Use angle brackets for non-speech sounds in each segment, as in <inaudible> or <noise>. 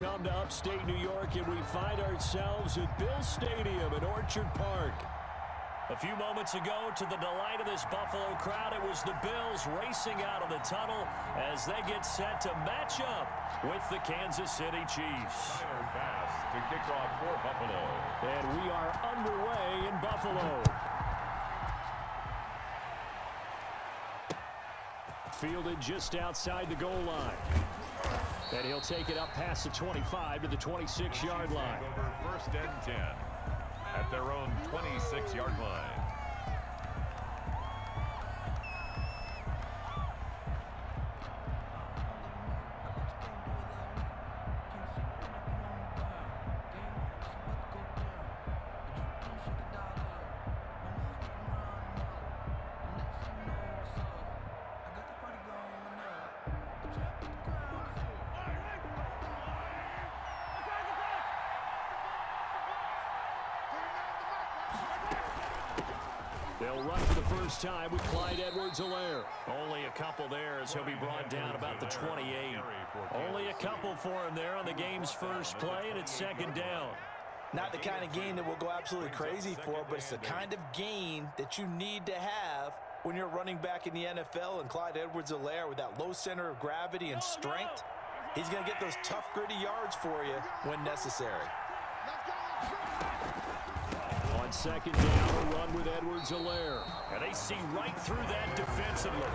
Come to upstate New York and we find ourselves at Bills Stadium in Orchard Park. A few moments ago, to the delight of this Buffalo crowd, it was the Bills racing out of the tunnel as they get set to match up with the Kansas City Chiefs. pass to kick off for Buffalo. And we are underway in Buffalo. Fielded just outside the goal line. And he'll take it up past the 25 to the 26-yard line. Over first and 10 at their own 26-yard line. For time with Clyde Edwards-Helaire. Only a couple there as he'll be brought down about the 28. Only a couple for him there on the game's first play, and it's second down. Not the kind of game that we'll go absolutely crazy for, but it's the kind of game that you need to have when you're running back in the NFL and Clyde Edwards-Helaire with that low center of gravity and strength. He's going to get those tough, gritty yards for you when necessary. On second down, a run with Edwards-Helaire. And they see right through that defensively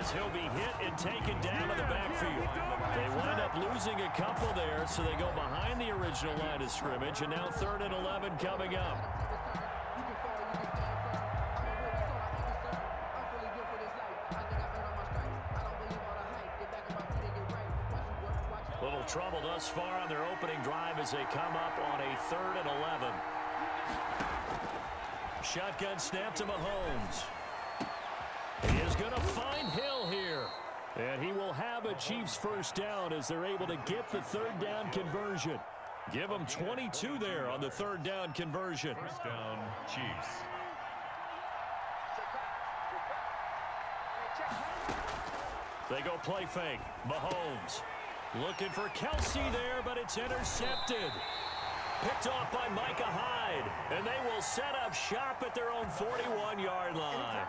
as he'll be hit and taken down in the backfield. They wind up losing a couple there, so they go behind the original line of scrimmage, and now third and 11 coming up. Little trouble thus far on their opening drive as they come up on a third and 11. Shotgun snap to Mahomes. He is going to find Hill here. And he will have a Chiefs first down as they're able to get the third down conversion. Give them 22 there on the third down conversion. First down, Chiefs. They go play fake. Mahomes looking for Kelce there, but it's intercepted. Picked off by Micah Hyde. And they will set up shop at their own 41-yard line.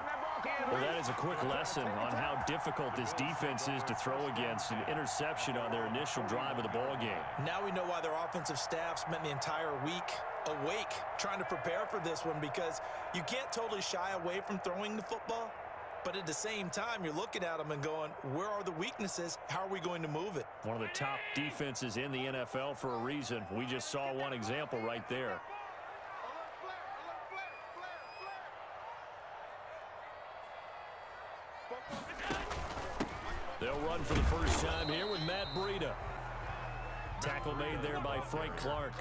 Well, that is a quick lesson on how difficult this defense is to throw against an interception on their initial drive of the ball game. Now we know why their offensive staff spent the entire week awake trying to prepare for this one because you can't totally shy away from throwing the football. But at the same time, you're looking at them and going, where are the weaknesses? How are we going to move it? One of the top defenses in the NFL for a reason. We just saw one example right there. They'll run for the first time here with Matt Breida. Tackle made there by Frank Clark.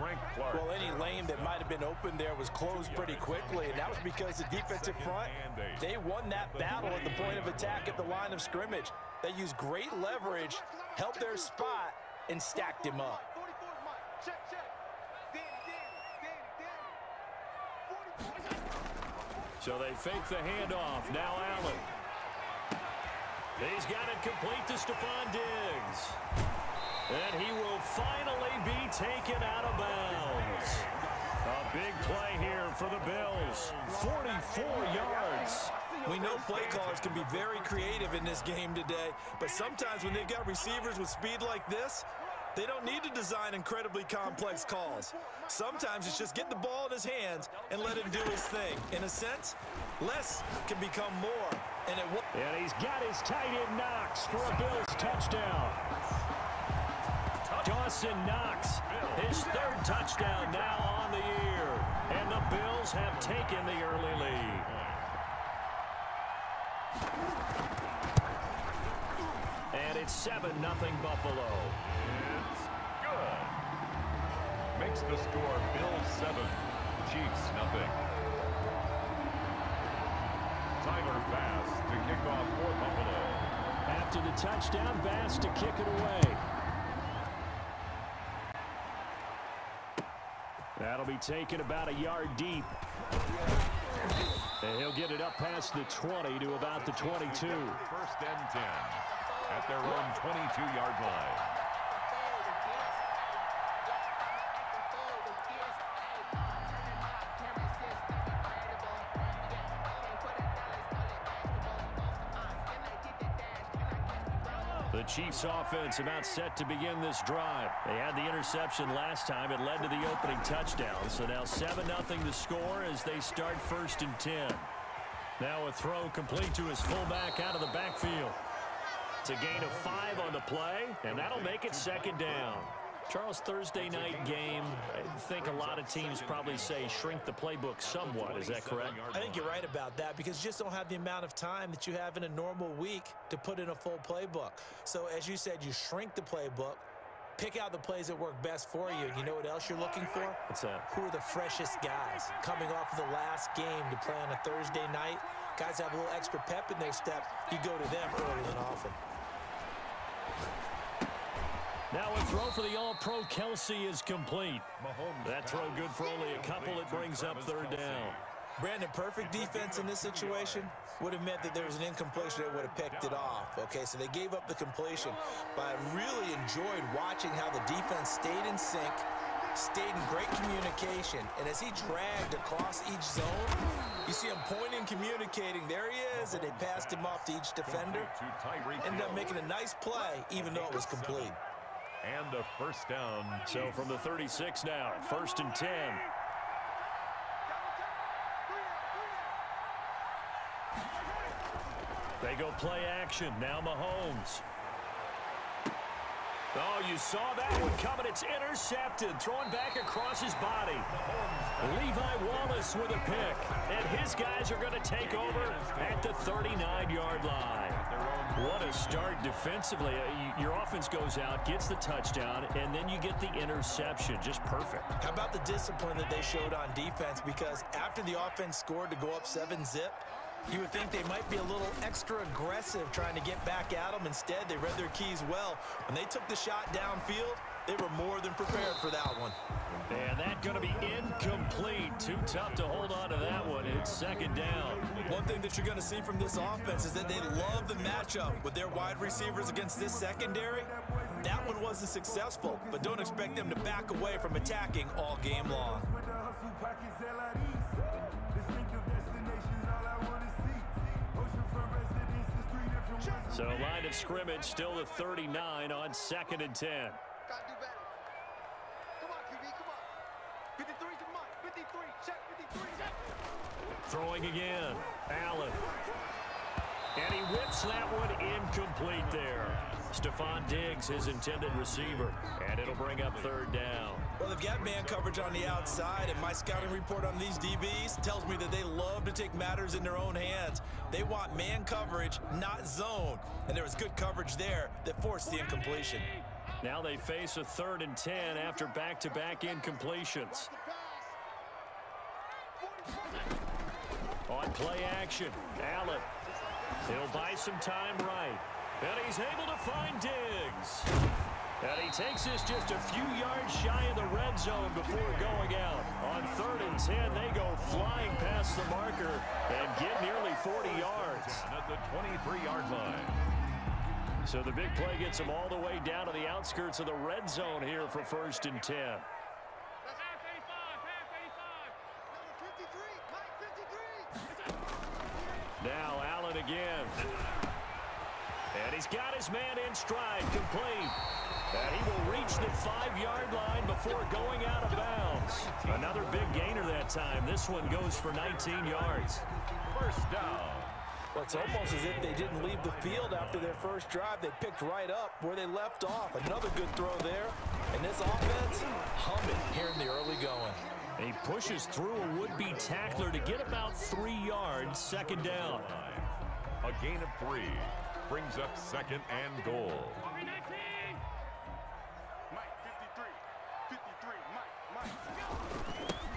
Well, any lane that might have been open there was closed pretty quickly, and that was because the defensive front, they won that battle at the point of attack at the line of scrimmage. They used great leverage, helped their spot, and stacked him up. So they fake the handoff. Now Allen. He's got it complete to Stefon Diggs. And he will finally be taken out of bounds. A big play here for the Bills. 44 yards. We know play callers can be very creative in this game today, but sometimes when they've got receivers with speed like this, they don't need to design incredibly complex calls. Sometimes it's just get the ball in his hands and let him do his thing. In a sense, less can become more. And, it and he's got his tight end Knox for a Bills touchdown. Dawson Knox, his third touchdown now on the year. And the Bills have taken the early lead. And it's 7-0 Buffalo. It's good. Makes the score Bills 7, Chiefs nothing. Tyler Bass to kick off for Buffalo. After the touchdown, Bass to kick it away. Taken about a yard deep. And he'll get it up past the 20 to about the 22. First and 10 at their own 22-yard line. Chiefs offense about set to begin this drive. They had the interception last time. It led to the opening touchdown. So now 7-0 the score as they start first and 10. Now a throw complete to his fullback out of the backfield. A gain of five on the play, and that'll make it second down. Charles, Thursday night game, I think a lot of teams probably say shrink the playbook somewhat. Is that correct? I think you're right about that because you just don't have the amount of time that you have in a normal week to put in a full playbook. So as you said, you shrink the playbook, pick out the plays that work best for you. And you know what else you're looking for? What's that? Who are the freshest guys coming off of the last game to play on a Thursday night? Guys have a little extra pep in their step. You go to them early and often. Now a throw for the All-Pro Kelce is complete. That throw good for only a couple. It brings up third down. Brandon, perfect defense in this situation would have meant that there was an incompletion that would have picked it off. Okay, so they gave up the completion, but I really enjoyed watching how the defense stayed in sync, stayed in great communication, and as he dragged across each zone, you see him pointing, communicating. There he is, and they passed him off to each defender. Ended up making a nice play, even though it was complete. And a first down. So from the 36 now, first and 10. They go play action. Now Mahomes. Oh, you saw that one coming. It's intercepted. Thrown back across his body. Levi Wallace with a pick. And his guys are going to take over at the 39-yard line. What a start defensively. Uh, your offense goes out, gets the touchdown, and then you get the interception. Just perfect. How about the discipline that they showed on defense? Because after the offense scored to go up 7-zip, you would think they might be a little extra aggressive trying to get back at them. Instead, they read their keys well. When they took the shot downfield, they were more than prepared for that one. And that going to be incomplete. Too tough to hold on to that one. It's second down. One thing that you're going to see from this offense is that they love the matchup with their wide receivers against this secondary. That one wasn't successful, but don't expect them to back away from attacking all game long. So line of scrimmage still the 39 on second and 10. Throwing again. Allen. And he whips that one incomplete there. Stefon Diggs, his intended receiver. And it'll bring up third down. Well, they've got man coverage on the outside, and my scouting report on these DBs tells me that they love to take matters in their own hands. They want man coverage, not zone. And there was good coverage there that forced the incompletion. Now they face a third and 10 after back-to-back -back incompletions. On play action, Allen. He'll buy some time right. And he's able to find Diggs. And he takes this just a few yards shy of the red zone before going out. On third and 10, they go flying past the marker and get nearly 40 yards. At the 23-yard line. So the big play gets them all the way down to the outskirts of the red zone here for first and 10. Now Allen again. And he's got his man in stride, complete. And he will reach the five-yard line before going out of bounds. Another big gainer that time. This one goes for 19 yards. First down. Well, it's almost as if they didn't leave the field after their first drive. They picked right up where they left off. Another good throw there. And this offense, humming here in the early going. He pushes through a would-be tackler to get about three yards, second down. A gain of three brings up second and goal.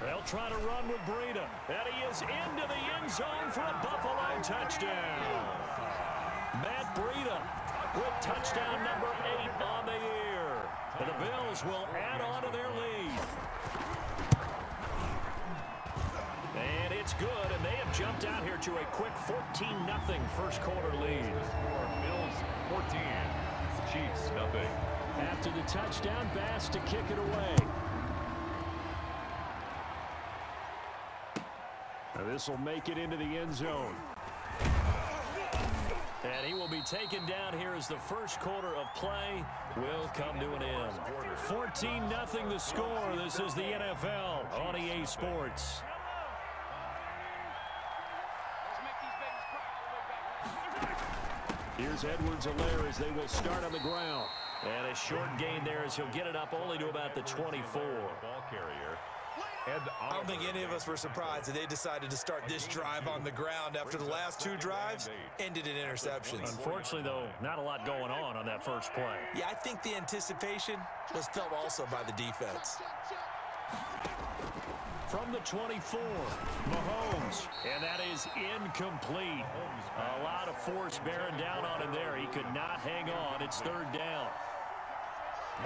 They'll try to run with Breida. And he is into the end zone for a Buffalo touchdown. Matt Breida with touchdown number eight on the year. And the Bills will add on to their lead. Good, and they have jumped out here to a quick 14-0 first quarter lead. Bills 14, Chiefs nothing. After the touchdown, Bass to kick it away. This will make it into the end zone. And he will be taken down here as the first quarter of play will come to an end. 14-0 the score. This is the NFL on EA Sports. Here's Edwards-Helaire as they will start on the ground. And a short gain there as he'll get it up only to about the 24. Ball carrier. Ed I don't think any of us were surprised that they decided to start this drive on the ground after the last two drives ended in interceptions. Unfortunately, though, not a lot going on on that first play. Yeah, I think the anticipation was felt also by the defense. From the 24, Mahomes, and that is incomplete. A lot of force bearing down on him there. He could not hang on. It's third down.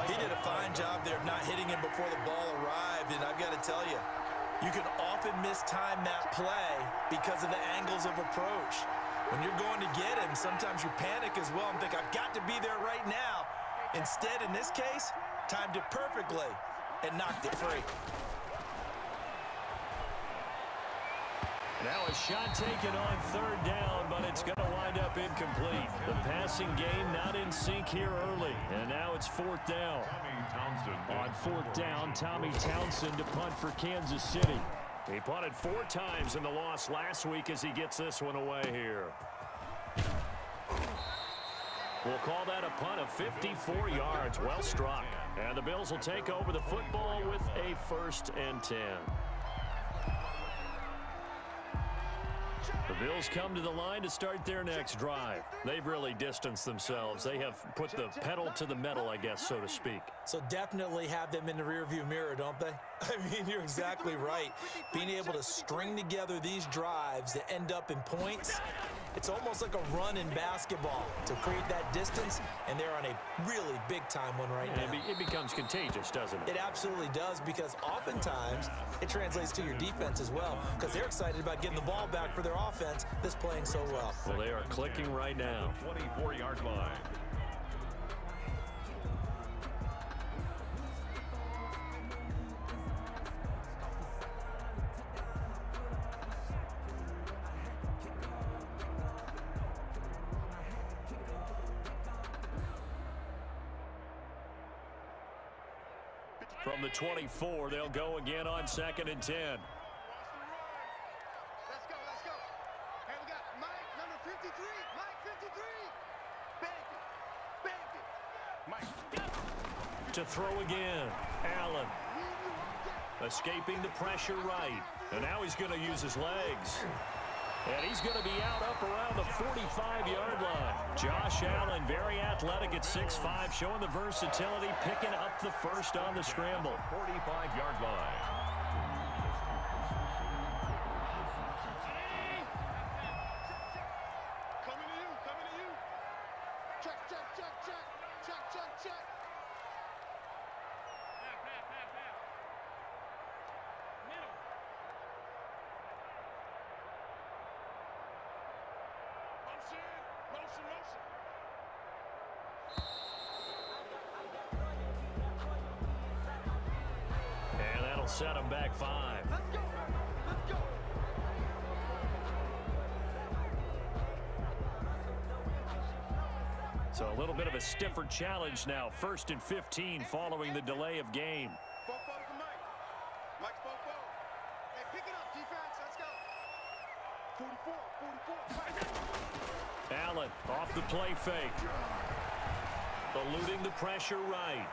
He did a fine job there of not hitting him before the ball arrived, and I've got to tell you, you can often mistime that play because of the angles of approach. When you're going to get him, sometimes you panic as well and think, I've got to be there right now. Instead, in this case, timed it perfectly and knocked it free. Now a shot taken on third down, but it's going to wind up incomplete. The passing game not in sync here early, and now it's fourth down. On fourth down, Tommy Townsend to punt for Kansas City. He punted four times in the loss last week as he gets this one away here. We'll call that a punt of 54 yards. Well struck. And the Bills will take over the football with a first and 10. The Bills come to the line to start their next drive. They've really distanced themselves. They have put the pedal to the metal, I guess, so to speak. So definitely have them in the rearview mirror, don't they? <laughs> I mean, you're exactly right. Being able to string together these drives that end up in points, it's almost like a run in basketball to create that distance, and they're on a really big-time one right now. It, it becomes contagious, doesn't it? It absolutely does because oftentimes it translates to your defense as well because they're excited about getting the ball back for their offense that's playing so well. Well, they are clicking right now. 24-yard line. 24, they'll go again on second and 10. Let's go, let's go. Hey, we got Mike, number 53. Mike, 53. Bang it. Bang it. To throw again, Allen. Escaping the pressure right. And now he's going to use his legs. And he's going to be out up around the 45-yard line. Josh Allen, very athletic at 6'5", showing the versatility, picking up the first on the scramble. 45-yard line. That'll set him back five. Let's go. Let's go. So a little bit of a stiffer challenge now. First and 15 following the delay of game. Four, four to Mike. Mike's four, four. Hey, pick it up, defense. Let's go. 44, 44. Mike. Allen off the play fake. Eluding the pressure right.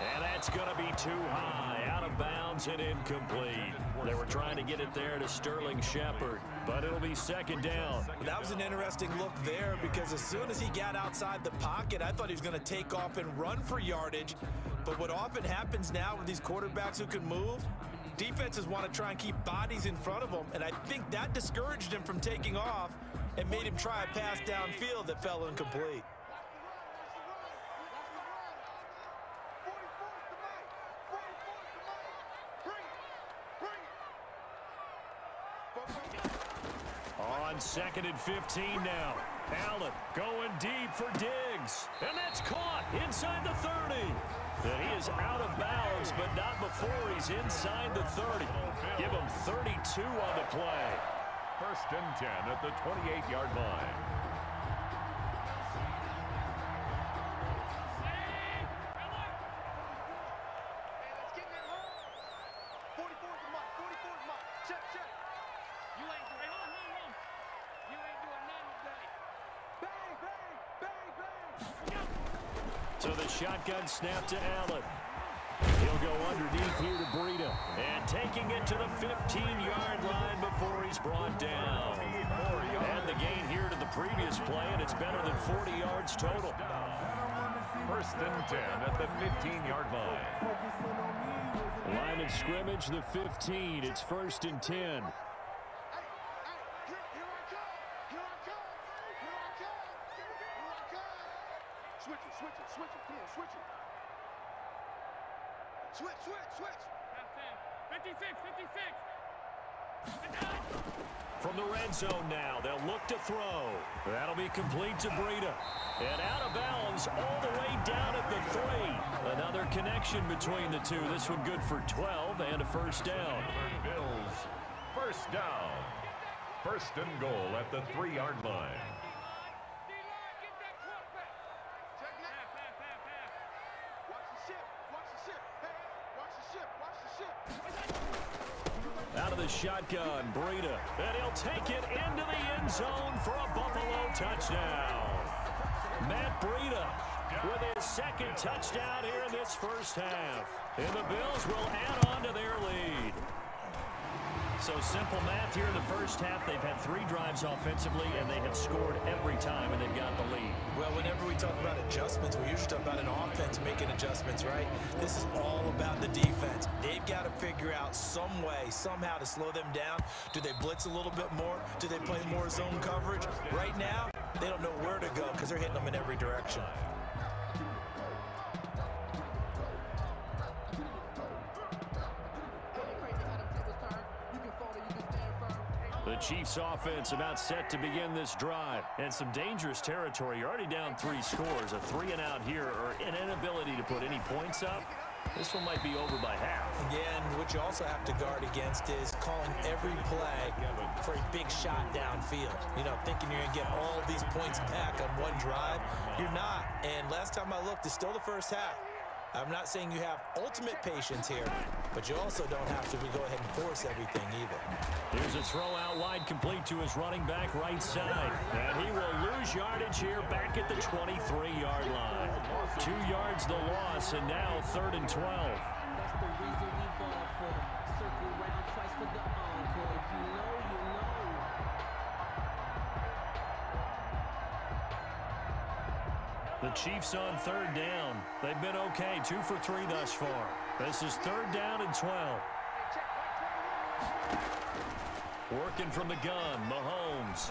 And that's going to be too high. Out of bounds and incomplete. They were trying to get it there to Sterling Shepard. But it'll be second down. That was an interesting look there because as soon as he got outside the pocket, I thought he was going to take off and run for yardage. But what often happens now with these quarterbacks who can move, defenses want to try and keep bodies in front of them. And I think that discouraged him from taking off and made him try a pass downfield that fell incomplete. Second and 15 now. Allen going deep for Diggs. And that's caught inside the 30. And he is out of bounds, but not before he's inside the 30. Give him 32 on the play. First and 10 at the 28-yard line. Snap to Allen. He'll go underneath here to Breida. And taking it to the 15-yard line before he's brought down. And the gain here to the previous play, and it's better than 40 yards total. First and 10 at the 15-yard line. Line of scrimmage, the 15. It's first and 10. Hey, hey, here, here I come. Here I come. Here I come. Here I come. Switch it, switch it, switch it. Come on, switch it. Switch, switch, switch. 56, 56. From the red zone now, they'll look to throw. That'll be complete to Breida. And out of bounds all the way down at the three. Another connection between the two. This one good for 12 and a first down. Bills, first down. First and goal at the three-yard line. Check now. Watch the ship. Watch the ship. Hey, watch the ship. Watch the ship. Out of the shotgun, Breida. And he'll take it into the end zone for a Buffalo touchdown. Matt Breida with his second touchdown here in this first half. And the Bills will add on to their lead. So simple math here in the first half. They've had three drives offensively, and they have scored every time, and they've got the lead. Well, whenever we talk about adjustments, we usually talk about an offense making adjustments, right? This is all about the defense. They've got to figure out some way, somehow to slow them down. Do they blitz a little bit more? Do they play more zone coverage? Right now, they don't know where to go because they're hitting them in every direction. Chiefs offense about set to begin this drive. And some dangerous territory. You're already down three scores. A three and out here or an inability to put any points up. This one might be over by half. Again, what you also have to guard against is calling every play for a big shot downfield. You know, thinking you're going to get all these points back on one drive. You're not. And last time I looked, it's still the first half. I'm not saying you have ultimate patience here, but you also don't have to go ahead and force everything either. Here's a throw out wide complete to his running back right side. And he will lose yardage here back at the 23-yard line. Two yards the loss, and now third and 12. The Chiefs on third down. They've been okay, two for three thus far. This is third down and 12. Working from the gun, Mahomes.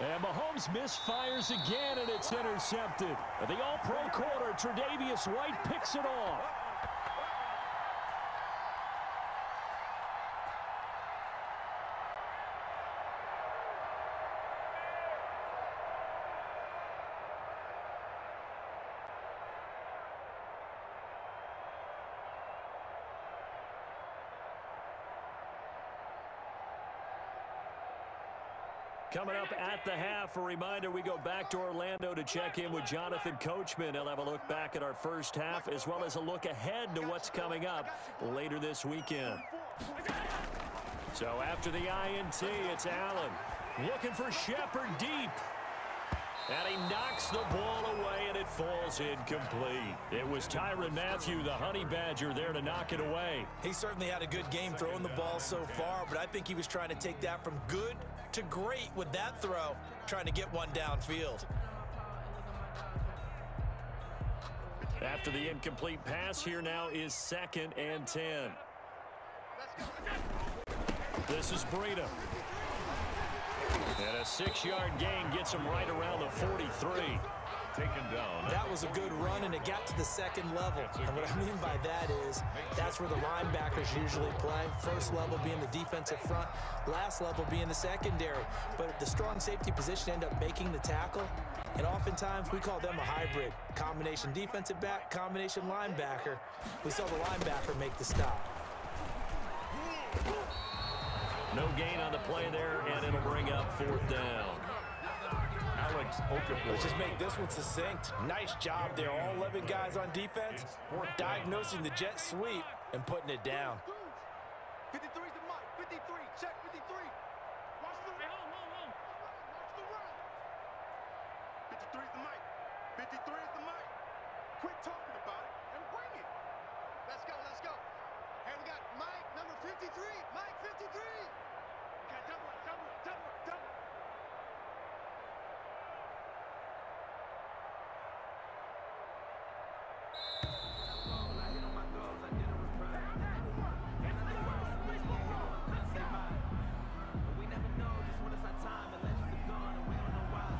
And Mahomes misfires again, and it's intercepted. The All-Pro corner, Tre'Davious White picks it off. Coming up at the half, a reminder we go back to Orlando to check in with Jonathan Coachman. He'll have a look back at our first half as well as a look ahead to what's coming up later this weekend. So after the INT, it's Allen looking for Shepard deep. And he knocks the ball away, and it falls incomplete. It was Tyrann Mathieu, the Honey Badger, there to knock it away. He certainly had a good game throwing the ball so far, but I think he was trying to take that from good to great with that throw, trying to get one downfield. After the incomplete pass, here now is second and 10. This is Breida. And a six-yard gain gets him right around the 43. Taken down. That was a good run, and it got to the second level. And what I mean by that is that's where the linebackers usually play. First level being the defensive front, last level being the secondary. But the strong safety position end up making the tackle, and oftentimes we call them a hybrid. Combination defensive back, combination linebacker. We saw the linebacker make the stop. No gain on the play there, and it'll bring up fourth down. Alex Okafor. Let's just make this one succinct. Nice job there. All 11 guys on defense diagnosing the jet sweep and putting it down. 53's the mic. 53. Check 53. Watch the run. Watch the run. 53's the mic. 53 is the mic. Quit talking about it and bring it. Let's go, let's go. We got Mike, number 53. Mike, 53. Okay, double it, double it, double it, double it.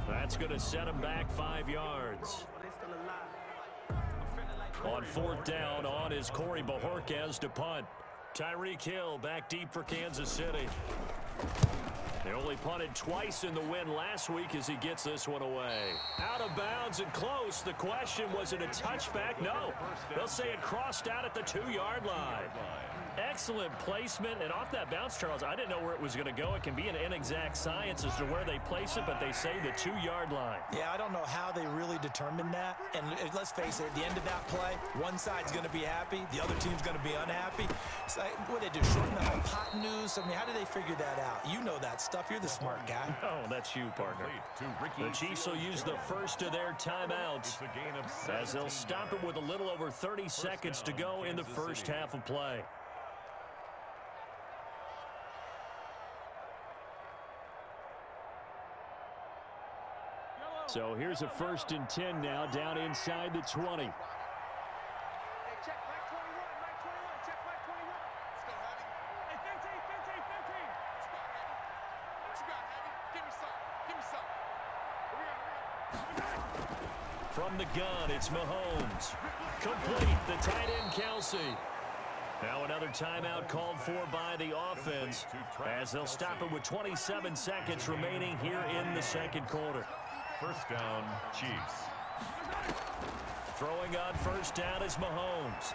That's going to set him back five yards. On fourth down, on is Corey Bojorquez to punt. Tyreek Hill back deep for Kansas City. They only punted twice in the win last week as he gets this one away. Out of bounds and close. The question, was it a touchback? No. They'll say it crossed out at the two-yard line. Excellent placement, and off that bounce, Charles, I didn't know where it was going to go. It can be an inexact science as to where they place it, but they say the two-yard line. Yeah, I don't know how they really determined that. And let's face it, at the end of that play, one side's going to be happy, the other team's going to be unhappy. It's like, what did they do, shorten the hypotenuse? I mean, how do they figure that out? You know that stuff. You're the smart guy. <laughs> Oh, that's you, partner. The Chiefs will use the first of their timeouts as they'll stop it with a little over 30 seconds to go in the first half of play. So here's a first and 10 now down inside the 20. Hey, check Mike 21, Mike 21, check Mike 21. Let's go, Heavy. Hey, 15, 15, 15. Let's go, Heavy. What you got, Heavy? Give me some. Give me some. Hurry up, hurry up. From the gun, it's Mahomes. Complete, the tight end Kelce. Now another timeout called for by the offense as they'll stop it with 27 seconds remaining here in the second quarter. First down, Chiefs. Throwing on first down is Mahomes.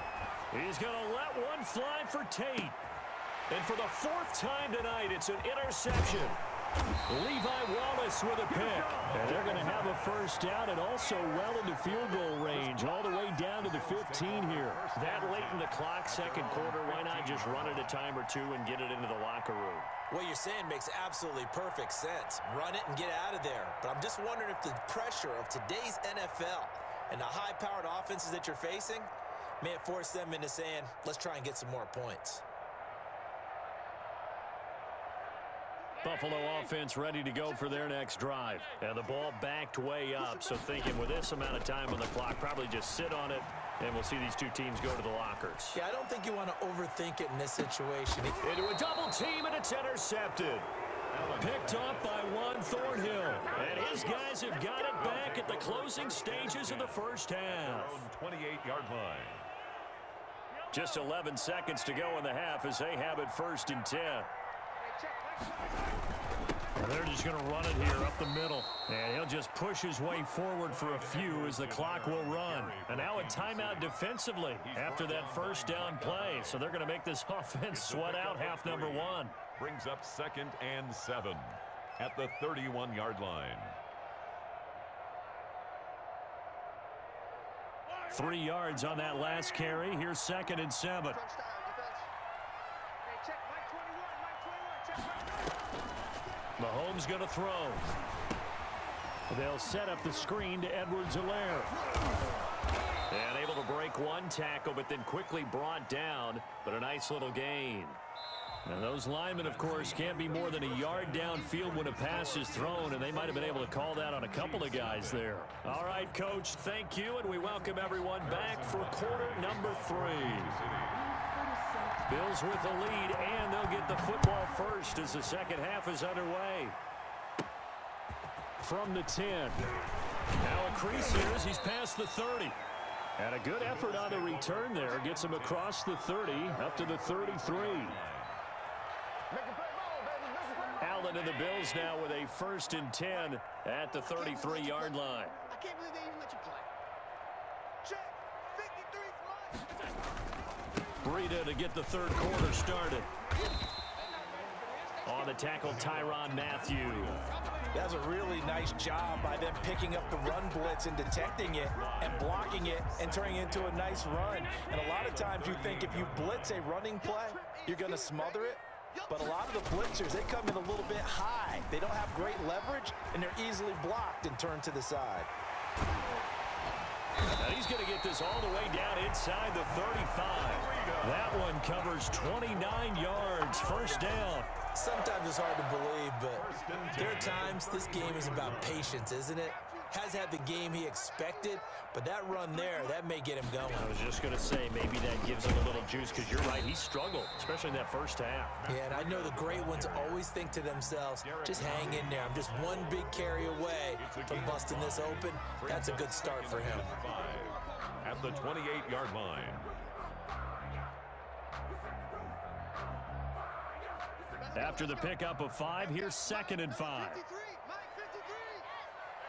He's going to let one fly for Tate. And for the fourth time tonight, it's an interception. Levi Wallace with a pick. And they're going to have a first down and also well into field goal range, all the way down to the 15 here. That late in the clock, second quarter, why not just run it a time or two and get it into the locker room? What you're saying makes absolutely perfect sense. Run it and get out of there. But I'm just wondering if the pressure of today's NFL and the high-powered offenses that you're facing may have forced them into saying, let's try and get some more points. Buffalo offense ready to go for their next drive. And the ball backed way up, so thinking with this amount of time on the clock, probably just sit on it, and we'll see these two teams go to the lockers. Yeah, I don't think you want to overthink it in this situation. Into a double team, and it's intercepted. Picked off by Juan Thornhill. And his guys have got it back at the closing stages of the first half. 28-yard line. Just 11 seconds to go in the half as they have it first and 10. And they're just going to run it here up the middle. And he'll just push his way forward for a few as the clock will run. And now a timeout defensively after that first down play. So they're going to make this <laughs> offense sweat out half number one. Brings up second and seven at the 31-yard line. Three yards on that last carry. Here's second and seven. Touchdown, defense. Hey, check Mike 21, Mike 21, check Mike 21. Mahomes going to throw. They'll set up the screen to Edwards-Helaire. And able to break one tackle, but then quickly brought down. But a nice little gain. And those linemen, of course, can't be more than a yard downfield when a pass is thrown, and they might have been able to call that on a couple of guys there. All right, Coach, thank you, and we welcome everyone back for quarter number three. Bills with the lead, and they'll get the football first as the second half is underway. From the 10. Now a crease here as he's past the 30. And a good effort on the return there. Gets him across the 30, up to the 33. Allen and the Bills now with a first and 10 at the 33-yard line. I can't believe they even let you play. Check 53 Breida to get the third quarter started. On the tackle, Tyrann Mathieu. That was a really nice job by them picking up the run blitz and detecting it and blocking it and turning it into a nice run. And a lot of times you think if you blitz a running play, you're going to smother it. But a lot of the blitzers, they come in a little bit high. They don't have great leverage, and they're easily blocked and turned to the side. And he's going to get this all the way down inside the 35. That one covers 29 yards. First down. Sometimes it's hard to believe, but there are times this game is about patience, isn't it? Has had the game he expected, but that run there, that may get him going. I was just going to say, maybe that gives him a little juice because you're right, he struggled, especially in that first half. Yeah, and I know the great ones always think to themselves, just hang in there. I'm just one big carry away from busting this open. That's a good start for him. At the 28-yard line. After the pickup of five, here's second and five. 53, Mike 53.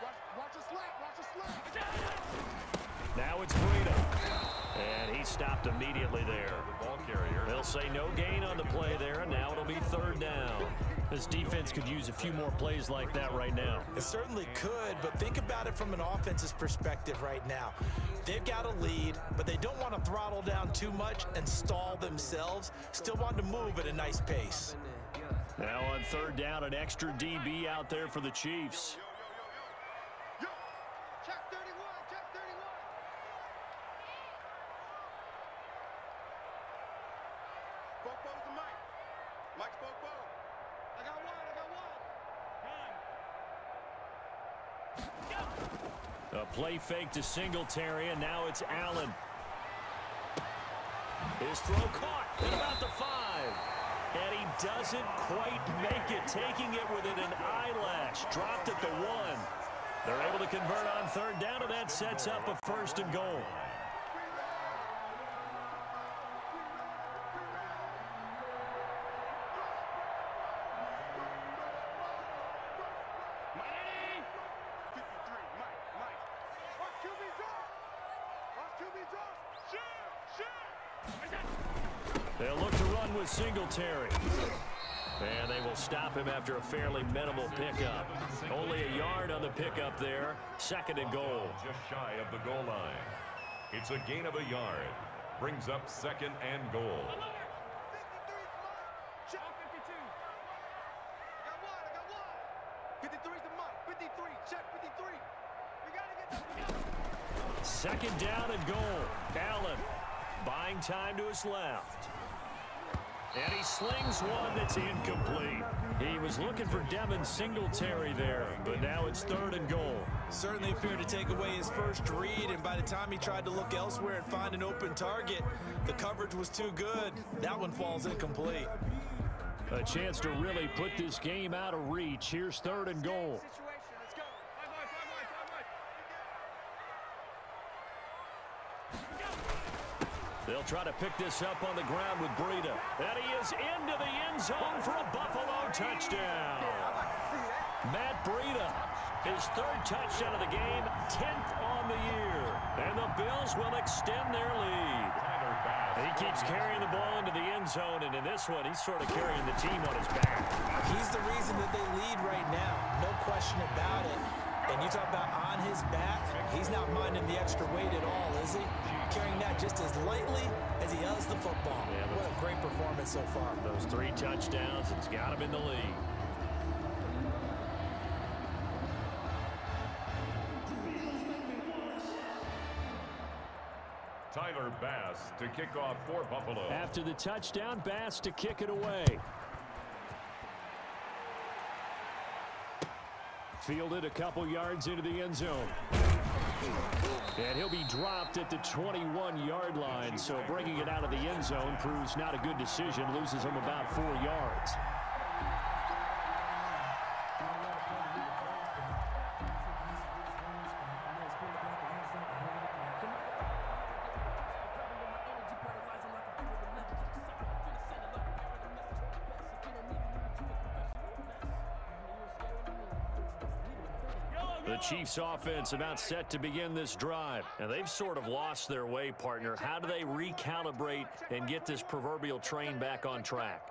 Watch, watch a slap, watch a slap. Now it's Breida. And he stopped immediately there. The ball carrier. They'll say no gain on the play there, and now it'll be third down. This defense could use a few more plays like that right now. It certainly could, but think about it from an offense's perspective right now. They've got a lead, but they don't want to throttle down too much and stall themselves. Still want to move at a nice pace. Now on third down, an extra DB out there for the Chiefs. Yo, check 31, check 31. Bobo's the mic. Mike's Bobo. I got one, I got one. A play fake to Singletary, and now it's Allen. His throw caught at about the five. And he doesn't quite make it, taking it within an eyelash. Dropped at the one. They're able to convert on third down, and that sets up a first and goal. Shoot, shoot. They'll look to run with Singletary. And they will stop him after a fairly minimal pickup. Only a yard on the pickup there. Second and goal. Just shy of the goal line. It's a gain of a yard. Brings up second and goal. 53 Check 52. I got one, I got one. 53 is the mic. 53, check 53. We gotta get the Second down and goal. Allen buying time to his left. And he slings one that's incomplete. He was looking for Devin Singletary there, but now it's third and goal. Certainly appeared to take away his first read, and by the time he tried to look elsewhere and find an open target, the coverage was too good. That one falls incomplete. A chance to really put this game out of reach. Here's third and goal. situation. Let's go. Five wide, five wide, five wide. They'll try to pick this up on the ground with Breida. And he is into the end zone for a Buffalo touchdown. Matt Breida, his third touchdown of the game, 10th on the year. And the Bills will extend their lead. He keeps carrying the ball into the end zone, and in this one, he's sort of carrying the team on his back. He's the reason that they lead right now. No question about it. And you talk about on his back, he's not minding the extra weight at all, is he? Carrying that just as lightly as he does the football. Yeah, What a great performance so far. Those three touchdowns, it's got him in the lead. Tyler Bass to kick off for Buffalo. After the touchdown, Bass to kick it away. Fielded a couple yards into the end zone. And he'll be dropped at the 21-yard line, so bringing it out of the end zone proves not a good decision, loses him about four yards. Chiefs offense about set to begin this drive. And they've sort of lost their way, partner. How do they recalibrate and get this proverbial train back on track?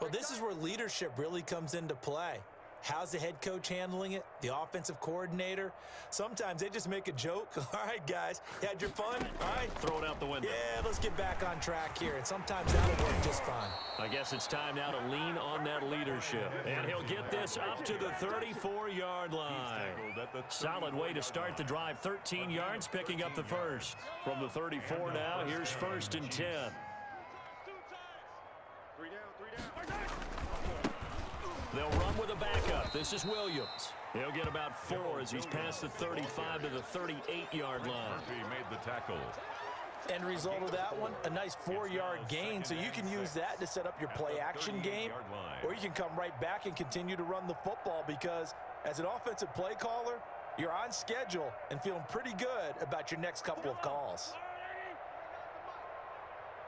Well, this is where leadership really comes into play. How's the head coach handling it? The offensive coordinator? Sometimes they just make a joke. <laughs> All right, guys, you had your fun? All right, Throw it out the window. yeah, let's get back on track here. And sometimes that'll work just fine. I guess it's time now to lean on that leadership. And he'll get this up to the 34-yard line. Tackled at the Solid way to start the drive. 13 yards, picking up the first. From the 34 now, here's first and 10. Three down, three down. They'll run with a backup. This is Williams. He'll get about four as he's past the 35 to the 38-yard line. Murphy made the tackle. End result of that one, a nice four-yard gain, so you can use that to set up your play-action game, or you can come right back and continue to run the football because as an offensive play caller, you're on schedule and feeling pretty good about your next couple of calls.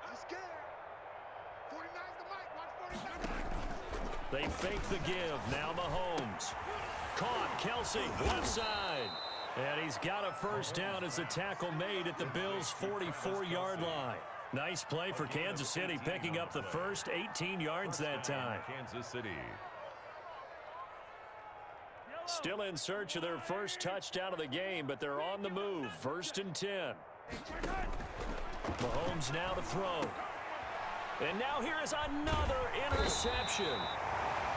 I'm scared. 49's the mic. Watch 49. They fake the give. Now Mahomes. Caught. Kelce. Left side. And he's got a first down as the tackle made at the Bills' 44-yard line. Nice play for Kansas City, picking up the first 18 yards that time. Kansas City. Still in search of their first touchdown of the game, but they're on the move. First and 10. Mahomes now to throw. And now here is another interception.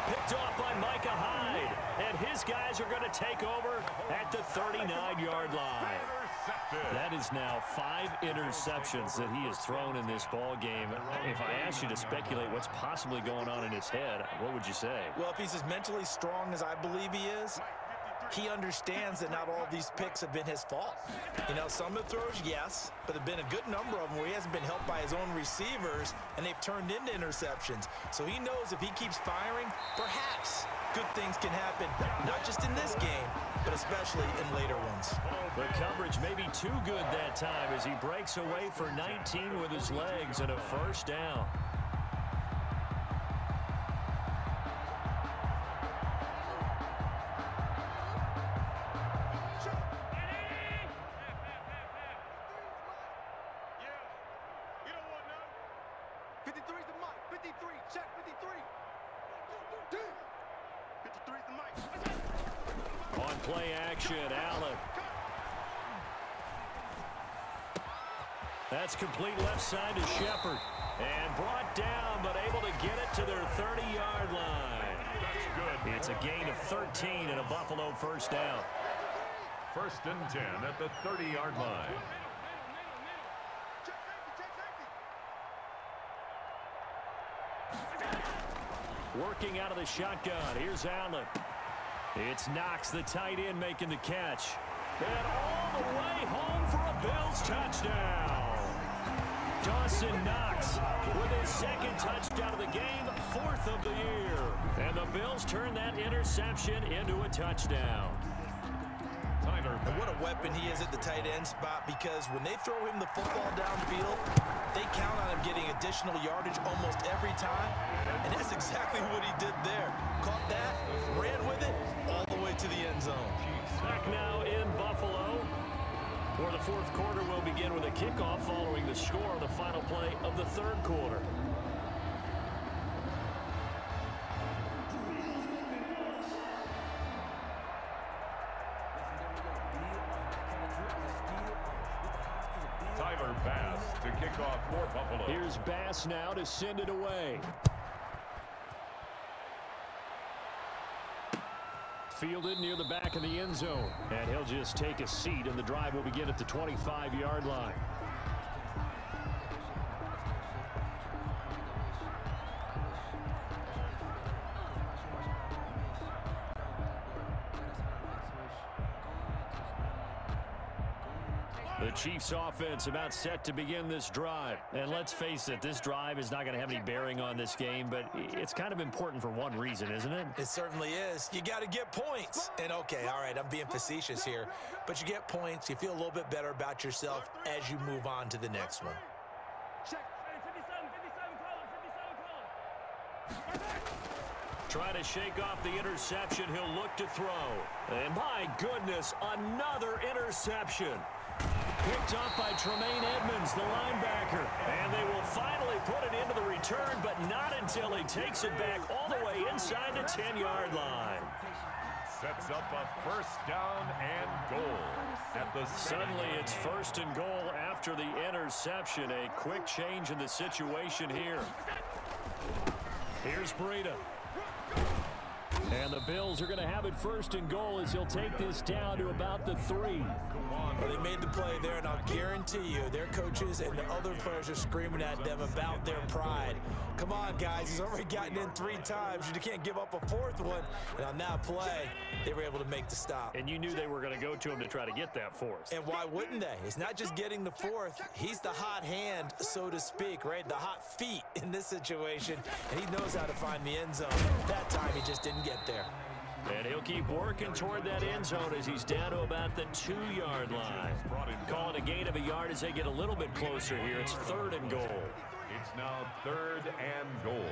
Picked off by Micah Hyde. And his guys are going to take over at the 39-yard line. That is now five interceptions that he has thrown in this ball game. If I asked you to speculate what's possibly going on in his head, what would you say? Well, if he's as mentally strong as I believe he is, he understands that not all these picks have been his fault. You know, some of the throws, yes, but there have been a good number of them where he hasn't been helped by his own receivers, and they've turned into interceptions. So he knows if he keeps firing, perhaps good things can happen, not just in this game, but especially in later ones. The coverage may be too good that time as he breaks away for 19 with his legs and a first down. That's complete left side to Shepard. And brought down, but able to get it to their 30-yard line. That's good. It's a gain of 13 and a Buffalo first down. First and 10 at the 30-yard line. Check safety. Check safety. Working out of the shotgun. Here's Allen. It's Knox, the tight end, making the catch. And all the way home for a Bills touchdown. Dawson Knox with his second touchdown of the game, fourth of the year. And the Bills turn that interception into a touchdown. Tyler And what a weapon he is at the tight end spot because when they throw him the football downfield, they count on him getting additional yardage almost every time. And that's exactly what he did there. Caught that, ran with it, all the way to the end zone. Back now in Buffalo, where the fourth quarter will begin with a kickoff following the score on the final play of the third quarter. Tyler Bass to kick off for Buffalo. Here's Bass now to send it away. Fielded near the back of the end zone. And he'll just take a seat, and the drive will begin at the 25-yard line. Chiefs offense about set to begin this drive. And let's face it, this drive is not going to have any bearing on this game, but it's kind of important for one reason, isn't it? It certainly is. You got to get points. And okay, all right, I'm being facetious here, but you get points. You feel a little bit better about yourself as you move on to the next one. Check. Hey, 57, 57 color, 57 color. Trying to shake off the interception. He'll look to throw. And my goodness, another interception. Picked up by Tremaine Edmunds, the linebacker. And they will finally put it into the return, but not until he takes it back all the way inside the 10-yard line. Sets up a first down and goal at the Suddenly it's first and goal after the interception. A quick change in the situation here. Here's Breida. And the Bills are going to have it first and goal as he'll take this down to about the three. Well, they made the play there, and I'll guarantee you their coaches and the other players are screaming at them about their pride. Come on, guys. He's already gotten in three times. You can't give up a fourth one. And on that play, they were able to make the stop. And you knew they were going to go to him to try to get that fourth. And why wouldn't they? It's not just getting the fourth. He's the hot hand, so to speak, right? The hot feet in this situation. And he knows how to find the end zone. That time, he just didn't get there. And he'll keep working toward that end zone as he's down to about the two-yard line. Call it a gain of a yard as they get a little bit closer here. It's third and goal. It's now third and goal.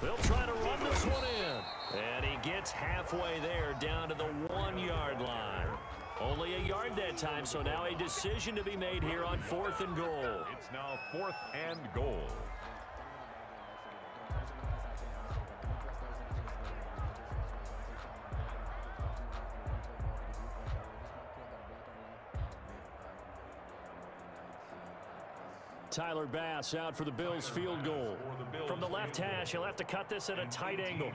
They'll try to run this one in. And he gets halfway there down to the one-yard line. Only a yard that time, so now a decision to be made here on fourth and goal. It's now fourth and goal. Tyler Bass out for the Bills field goal. From the left hash, he'll have to cut this at a tight angle.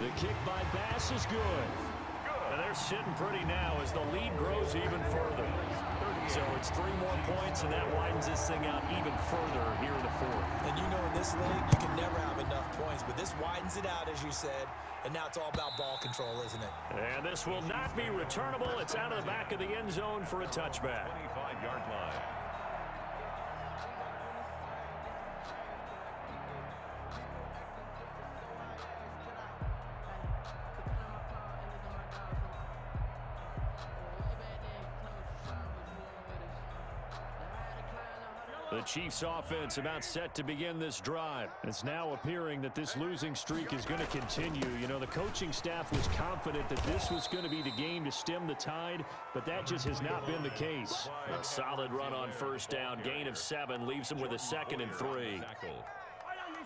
The kick by Bass is good. They're sitting pretty now as the lead grows even further. So it's three more points, and that widens this thing out even further here in the fourth. And you know in this league, you can never have enough points. But this widens it out, as you said. And now it's all about ball control, isn't it? And this will not be returnable. It's out of the back of the end zone for a touchback. Chiefs offense about set to begin this drive. It's now appearing that this losing streak is going to continue. You know, the coaching staff was confident that this was going to be the game to stem the tide, but that just has not been the case. A solid run on first down. Gain of seven leaves them with a second and three.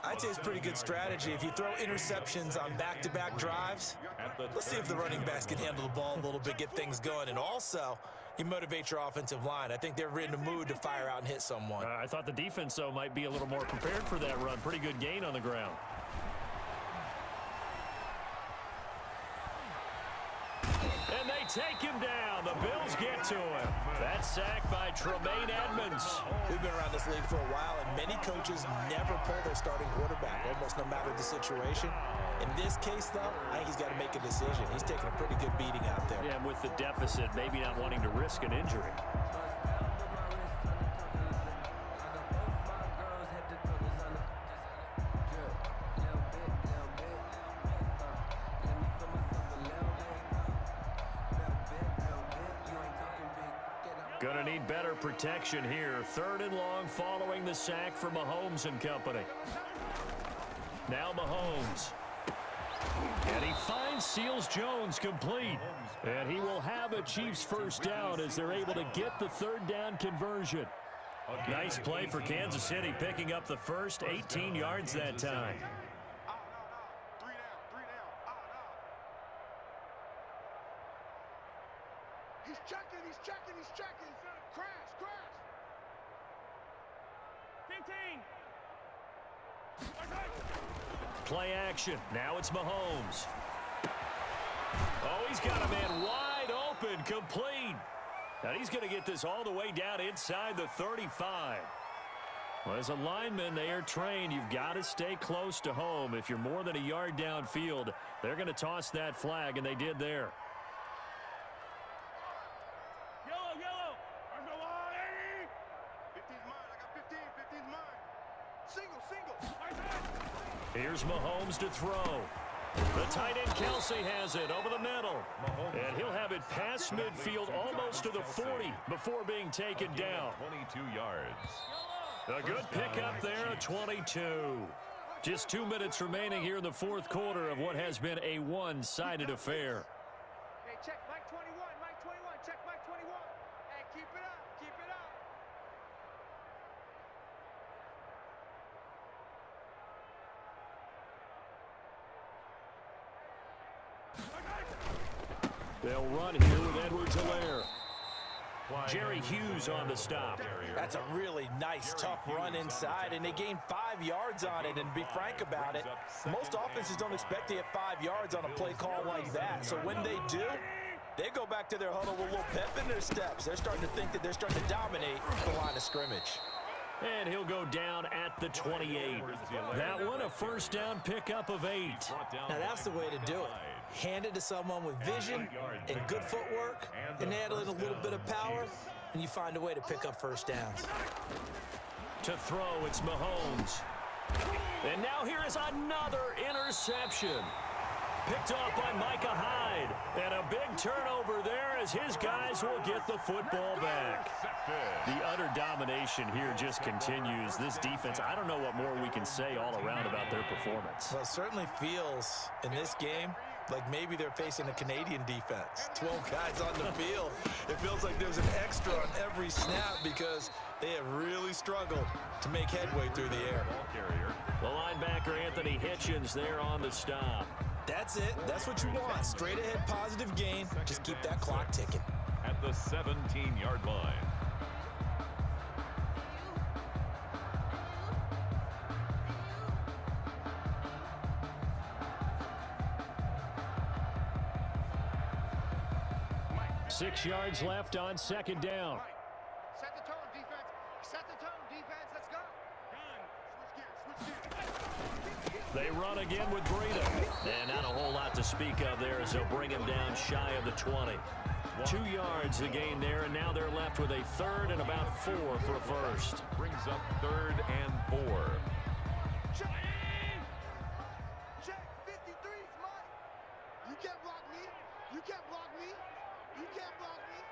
I'd say it's pretty good strategy. If you throw interceptions on back-to-back drives, let's see if the running backs can handle the ball a little bit, get things going. And also, you motivate your offensive line. I think they're in the mood to fire out and hit someone. Uh, I thought the defense, though, might be a little more prepared for that run. Pretty good gain on the ground. And they take him down. The Bills get to him. That sack by Tremaine Edmunds. We've been around this league for a while, and many coaches never pull their starting quarterback, almost no matter the situation. In this case, though, I think he's got to make a decision. He's taking a pretty good beating out there. Yeah, and with the deficit, maybe not wanting to risk an injury. Gonna need better protection here. Third and long following the sack from Mahomes and company. Now Mahomes. And he finds Seals Jones complete. And he will have a Chiefs first down as they're able to get the third down conversion. Nice play for Kansas City, picking up the first 18 yards that time. Out, out, out. Three down, three down. Out, out. He's checking, he's checking, he's checking. Crash, crash. 15. Play action. Now it's Mahomes. Oh, he's got a man wide open, complete. Now he's going to get this all the way down inside the 35. Well, as a lineman, they are trained. You've got to stay close to home. If you're more than a yard downfield, they're going to toss that flag, and they did there. Yellow, yellow. There's no line. 15's mine, I got 15, 15's mine. Single, single. Here's Mahomes to throw. The tight end Kelce has it over the middle. And he'll have it past midfield almost to the 40 before being taken down. 22 yards. A good pickup there 22. Just two minutes remaining here in the fourth quarter of what has been a one-sided affair. Hey, check Mike 21, Mike 21, check Mike 21. Hey, keep it up, keep it up. They'll run here with Edwards-Helaire. Jerry Hughes on the stop. That's a really nice, tough run inside, and they gained five yards on it. And to be frank about it, most offenses don't expect to get five yards on a play call like that. So when they do, they go back to their huddle with a little pep in their steps. They're starting to think that they're starting to dominate the line of scrimmage. And he'll go down at the 28. That one a first down pickup of eight. Now that's the way to do it. Hand it to someone with vision and good footwork, and add in a little bit of power, and you find a way to pick up first downs. To throw, it's Mahomes. And now here is another interception. Picked off by Micah Hyde. And a big turnover there as his guys will get the football back. The utter domination here just continues. This defense, I don't know what more we can say all around about their performance. Well, it certainly feels in this game like maybe they're facing a Canadian defense. 12 guys on the field. It feels like there's an extra on every snap because they have really struggled to make headway through the air. The linebacker Anthony Hitchens there on the stop. That's it. That's what you want. Straight ahead positive gain. Just keep that clock ticking. At the 17-yard line. Six yards left on second down. Set the tone, defense. Set the tone, defense. Let's go. Switch gears, switch gears. They run again with Breida. And not a whole lot to speak of there as they'll bring him down shy of the 20. Two yards the gain there, and now they're left with a third and about four for first. Brings up third and four. Check. Check. 53's Mike. You can't block me. You can't block me. You can't block me.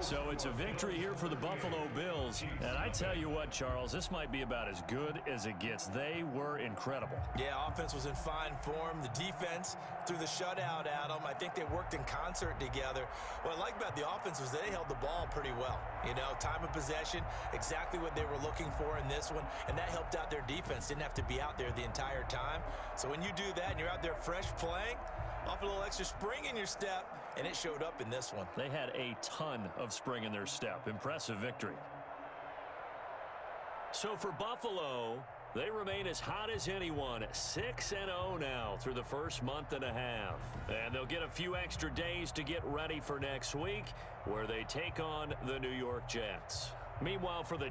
So it's a victory here for the Buffalo Bills. And I tell you what, Charles, this might be about as good as it gets. They were incredible. Yeah, offense was in fine form. The defense threw the shutout at them. I think they worked in concert together. What I like about the offense was they held the ball pretty well. You know, time of possession, exactly what they were looking for in this one, and that helped out their defense. Didn't have to be out there the entire time. So when you do that and you're out there fresh playing, off a little extra spring in your step, and it showed up in this one. They had a ton of spring in their step. Impressive victory. So for Buffalo, they remain as hot as anyone. 6-0 now through the first month and a half. And they'll get a few extra days to get ready for next week where they take on the New York Jets. Meanwhile, for the